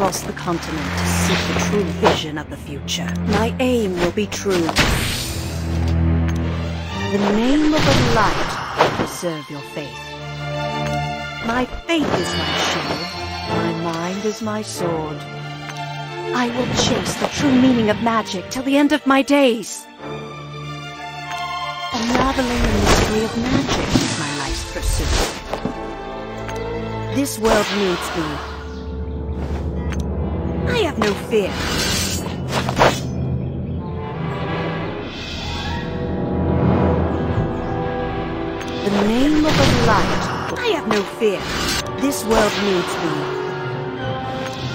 continent to seek the true vision of the future. My aim will be true. The name of the light preserve your faith. My faith is my shield. My mind is my sword. I will chase the true meaning of magic till the end of my days. Unraveling the mystery of magic is my life's pursuit. This world needs me. I have no fear. The name of the light. I have no fear. This world needs me.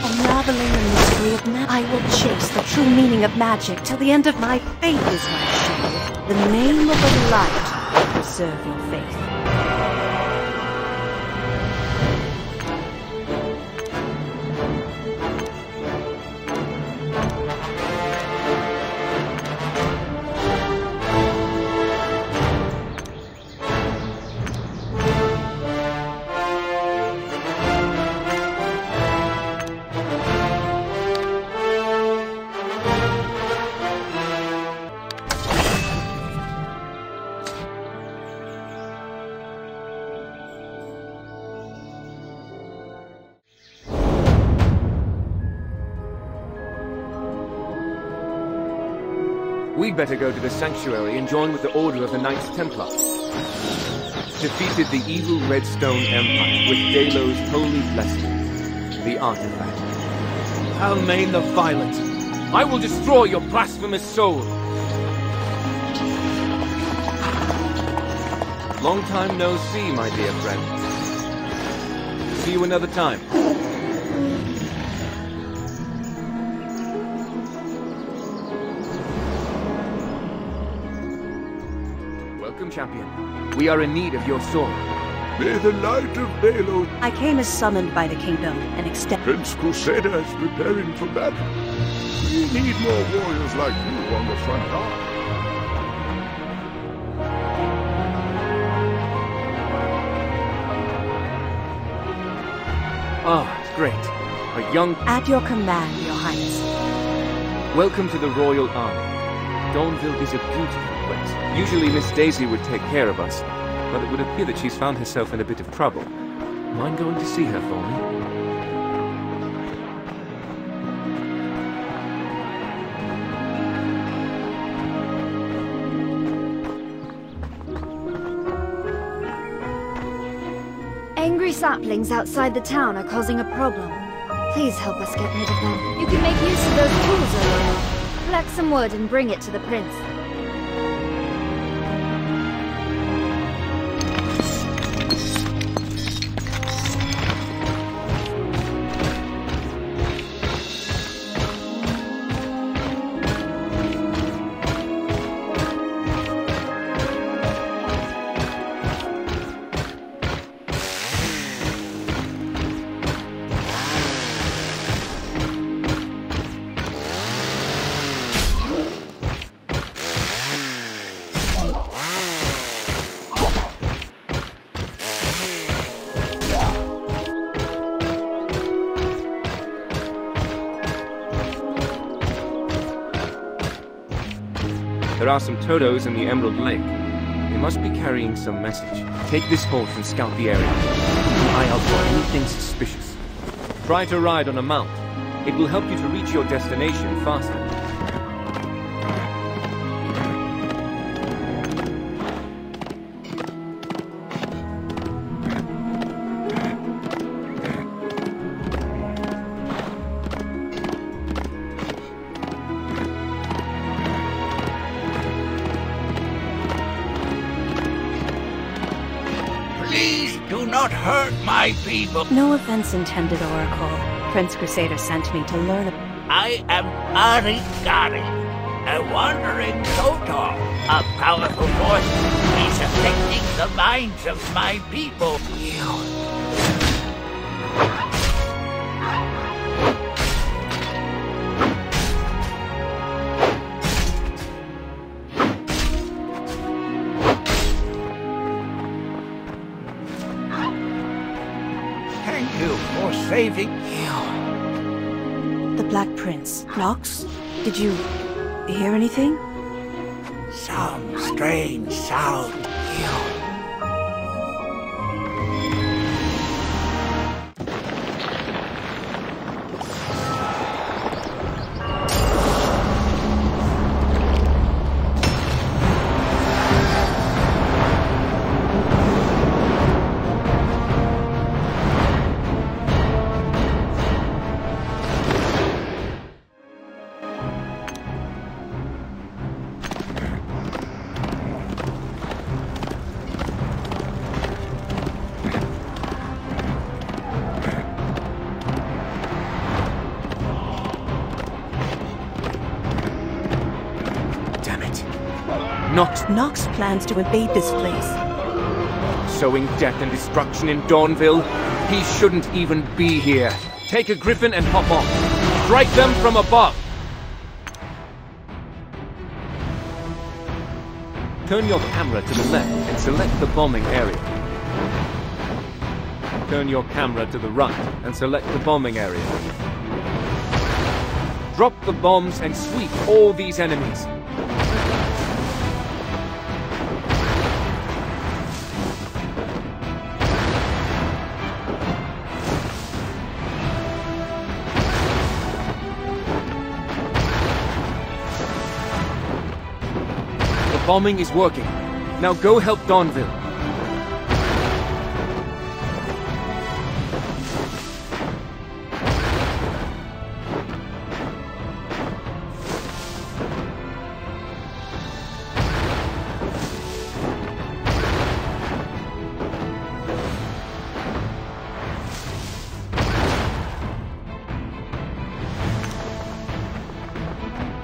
Unraveling the mystery of magic. I will chase the true meaning of magic till the end of my faith is my shield. The name of the light preserve your faith. We'd better go to the Sanctuary and join with the Order of the Knights Templar. Defeated the evil Redstone Empire with Dalo's holy blessing, the artifact. Almain the Violent, I will destroy your blasphemous soul. Long time no see, my dear friend. See you another time. Welcome, champion. We are in need of your sword. May the light of Delos... I came as summoned by the kingdom and extend... Prince Crusader is preparing for battle. We need more warriors like you on the front line. Ah, it's great. A young... At your command, your highness. Welcome to the Royal Army. Dawnville is a beautiful place. Usually Miss Daisy would take care of us, but it would appear that she's found herself in a bit of trouble. Mind going to see her for me? Angry saplings outside the town are causing a problem. Please help us get rid of them. You can make use of those tools over there. Collect some wood and bring it to the prince. There are some Todos in the Emerald Lake. They must be carrying some message. Take this horse and scout the area. Keep an eye out for anything suspicious. Try to ride on a mount. It will help you to reach your destination faster. Hurt my people. No offense intended, Oracle. Prince Crusader sent me to learn... I am Arigari, a wandering Totor. A powerful force is affecting the minds of my people. You you. Black Prince. Nox, did you hear anything? Some strange sound Nox Nox plans to invade this place. sowing death and destruction in Dawnville. He shouldn't even be here. Take a griffin and hop off. Strike them from above. Turn your camera to the left and select the bombing area. Turn your camera to the right and select the bombing area. Drop the bombs and sweep all these enemies. Bombing is working. Now go help Dawnville.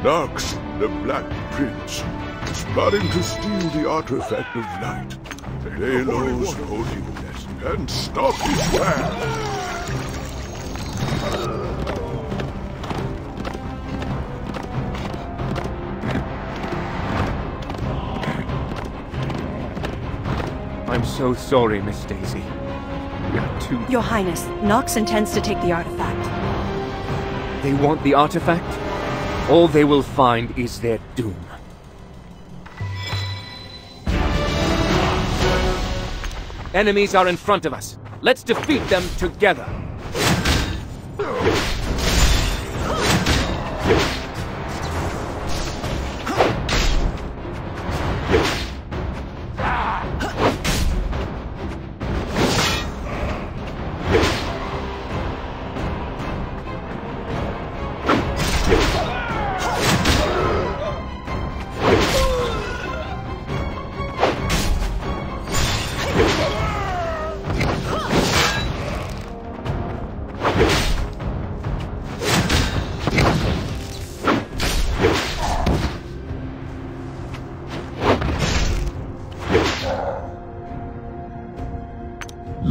Nox, the Black Prince, is plotting to steal the artifact of light. Lay low so he will and stop his plan. I'm so sorry, Miss Daisy. You're too... Your Highness, Nox intends to take the artifact. They want the artifact? All they will find is their doom. Enemies are in front of us. Let's defeat them together.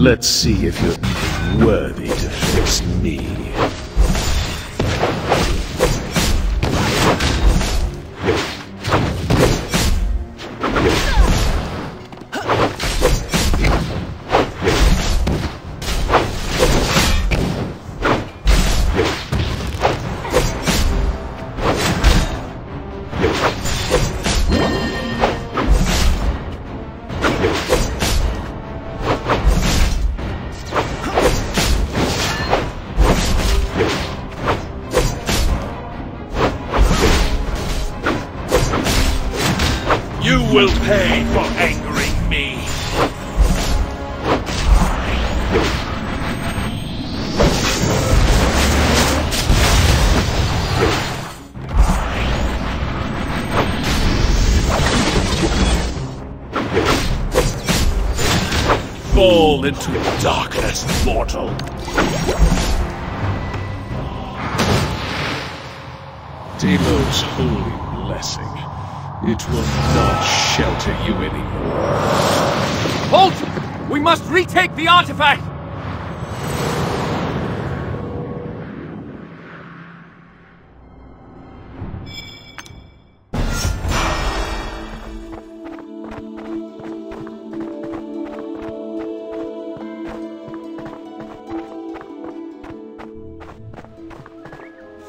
Let's see if you're worthy to face me. Fall into darkness, mortal. Demo's holy blessing. It will not shelter you anymore. Halt! We must retake the artifact!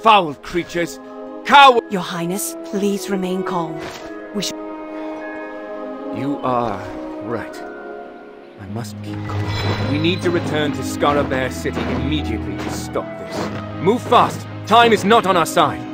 Foul creatures! Coward! Your Highness, please remain calm. We should... You are right. I must keep calm. We need to return to Scarabear City immediately to stop this. Move fast! Time is not on our side!